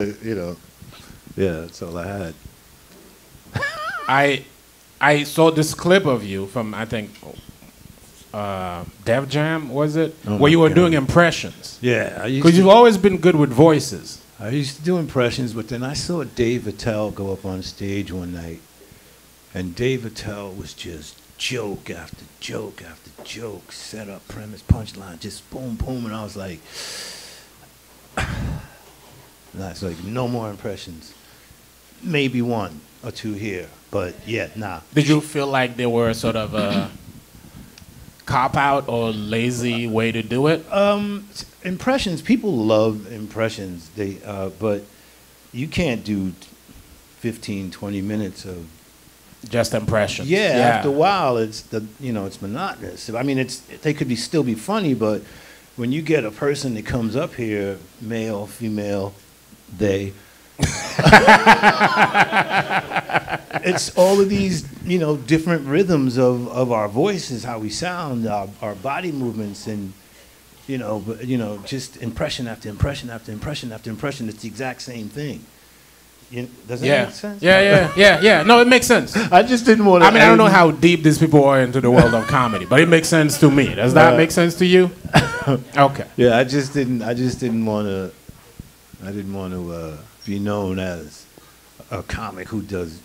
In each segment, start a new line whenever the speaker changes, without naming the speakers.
you know, yeah, that's all I had.
I I saw this clip of you from I think uh, Def Jam was it
Oh
where you were
God.
doing impressions
Yeah,
because you've always been good with voices.
I used to do impressions, but then I saw Dave Attell go up on stage one night, and Dave Attell was just joke after joke after joke, set up, premise, punchline, just boom, boom, and I was like, it's like no more impressions, maybe one or two here, but yeah, nah.
Did you feel like there were sort of a cop out or lazy way to do it?
Um, impressions. People love impressions. They, uh, but you can't do 15, 20 minutes of.
Just impressions.
Yeah, After a while, it's the you know it's monotonous. I mean, it's they could be still be funny, but when you get a person that comes up here, male, female, they. it's all of these, you know, different rhythms of, of our voices, how we sound, our, our body movements, and you know, but you know, just impression after impression after impression after impression. It's the exact same thing. You, does that
Yeah.
make sense?
Yeah, yeah, yeah, yeah. No, it makes sense.
I just didn't want to.
I mean, I don't know how deep these people are into the world of comedy, but it makes sense to me. Does that
Uh,
make sense to you? Okay.
Yeah, I just didn't. I just didn't want to. I didn't want to uh, be known as a comic who does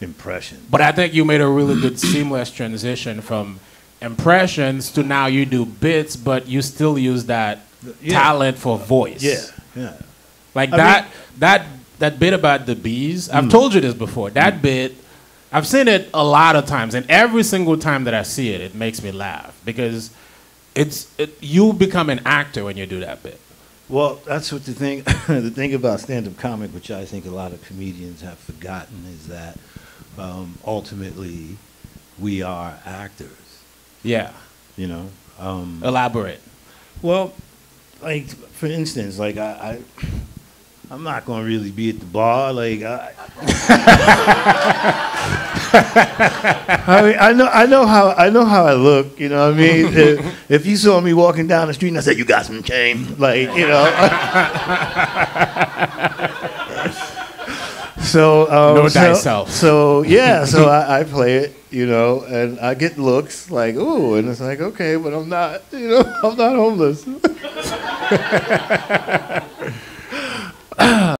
impressions.
But I think you made a really good seamless transition from impressions to now you do bits, but you still use that
Yeah.
talent for voice.
Yeah, yeah.
Like
I
that
mean-
that that bit about the bees.
Mm.
I've told you this before. That bit I've seen it a lot of times and every single time that I see it it makes me laugh because it's it, you become an actor when you do that bit.
Well, that's what the thing. the thing about stand-up comic, which I think a lot of comedians have forgotten, is that um, ultimately we are actors.
Yeah.
You know. Um,
Elaborate.
Well, like for instance, like I, I I'm not gonna really be at the bar. Like I, I mean, I know, I know how, I know how I look. You know what I mean? if, if you saw me walking down the street and I said, "You got some change," like you know. so um,
Know
so,
thyself.
So yeah, so I, I play it, you know, and I get looks like, "Ooh," and it's like, okay, but I'm not, you know, I'm not homeless.